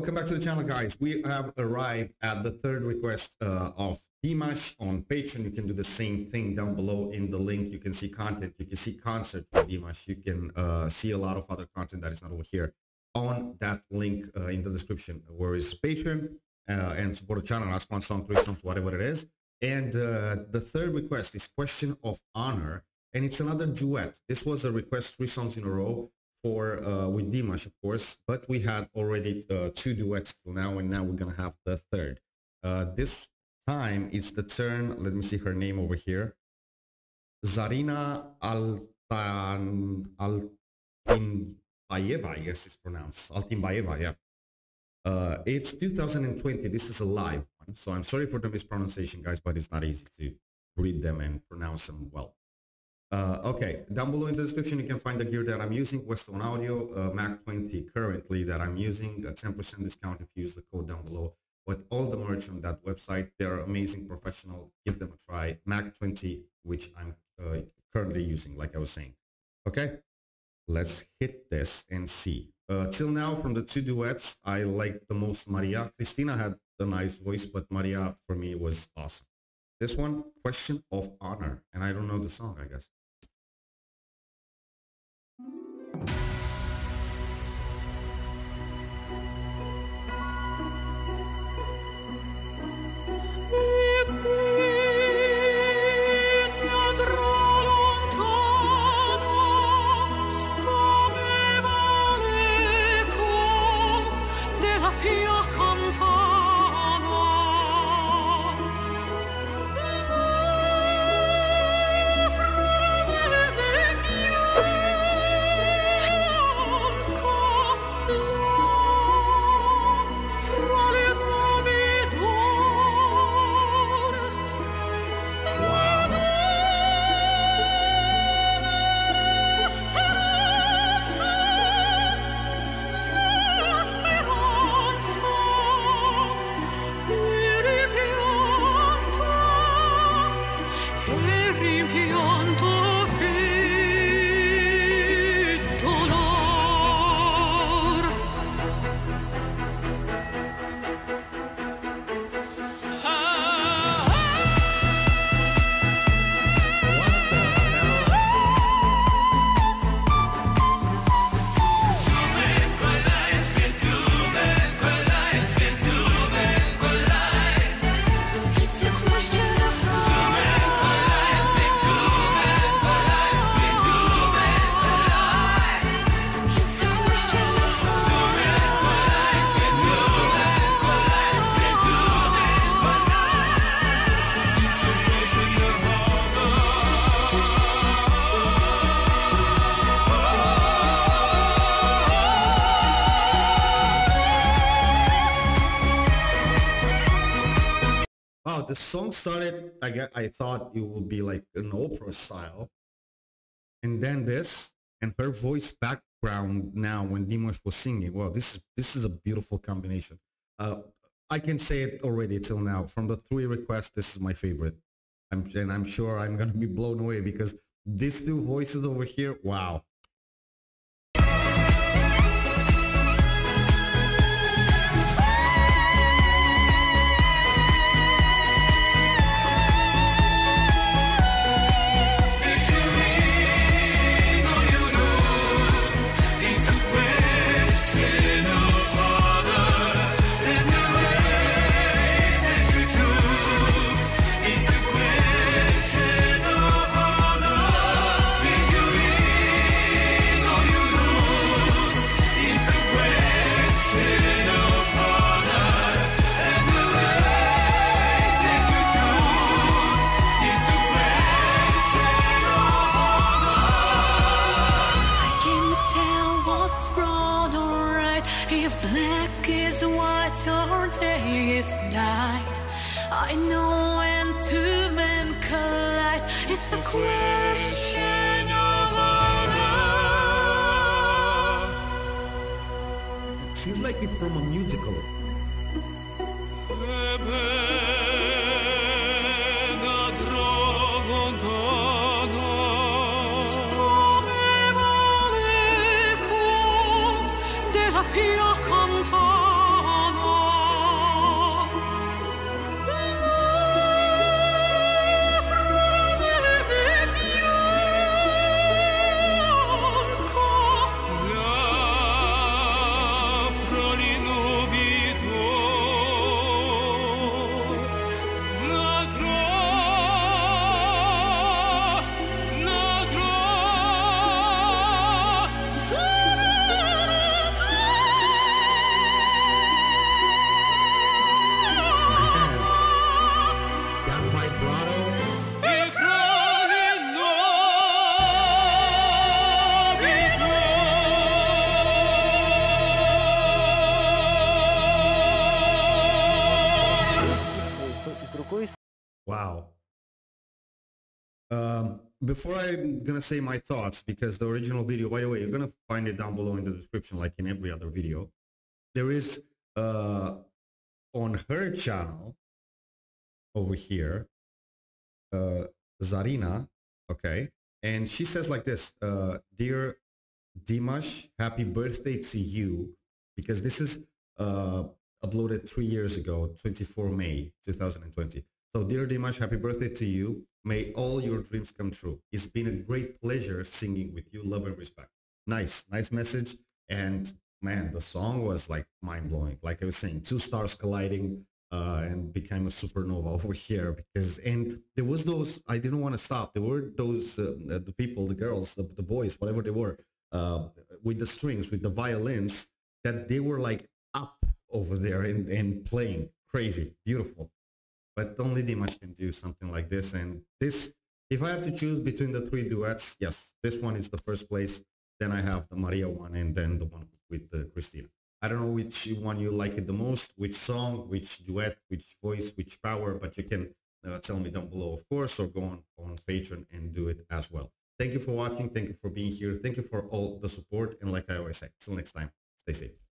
Welcome back to the channel, guys. We have arrived at the third request uh, of Dimash on Patreon. You can do the same thing down below in the link. You can see content. You can see concert for Dimash. You can uh, see a lot of other content that is not over here on that link uh, in the description. Where is Patreon uh, and support the channel, ask one song, three songs, whatever it is. And uh, the third request is Question of Honor. And it's another duet. This was a request three songs in a row for uh, with Dimash, of course, but we had already uh, two duets till now, and now we're gonna have the third. Uh, this time it's the turn. Let me see her name over here. Zarina Altan Altynbayeva, I guess it's pronounced Altynbayeva. Yeah. Uh, it's 2020. This is a live one, so I'm sorry for the mispronunciation, guys, but it's not easy to read them and pronounce them well. Uh, okay, down below in the description, you can find the gear that I'm using, Westone Audio uh, MACH 20 currently that I'm using, a 10% discount if you use the code down below. But all the merch on that website, they're amazing professional. Give them a try. MACH 20, which I'm uh, currently using, like I was saying. Okay, let's hit this and see. Uh, till now, from the two duets, I liked the most Maria. Christina had the nice voice, but Maria for me was awesome. This one, Question of Honor. And I don't know the song, I guess. The song started, I I thought it would be like an opera style, and then this and her voice background now when Dimash was singing. Well, this is this is a beautiful combination. Uh, I can say it already till now. From the three requests, this is my favorite. I'm, and I'm sure I'm gonna be blown away because these two voices over here, wow. I know when two men collide, it's a question of honor. Seems like it's from a musical. Before I'm gonna say my thoughts, because the original video, by the way, you're gonna find it down below in the description, like in every other video. There is uh, on her channel over here, uh, Zarina, okay, and she says like this, uh, dear Dimash, happy birthday to you, because this is uh, uploaded three years ago, 24 May 2020. So, dear Dimash, happy birthday to you. May all your dreams come true. It's been a great pleasure singing with you. Love and respect. Nice, nice message. And man, the song was like mind blowing. Like I was saying, two stars colliding uh, and became a supernova over here because, and there was those, I didn't want to stop. There were those, uh, the people, the girls, the, the boys, whatever they were, uh, with the strings, with the violins, that they were like up over there and, and playing crazy, beautiful but only Dimash can do something like this. And this, if I have to choose between the three duets, yes, this one is the first place. Then I have the Maria one, and then the one with uh, Christina. I don't know which one you like it the most, which song, which duet, which voice, which power, but you can uh, tell me down below, of course, or go on, on Patreon and do it as well. Thank you for watching. Thank you for being here. Thank you for all the support. And like I always say, till next time, stay safe.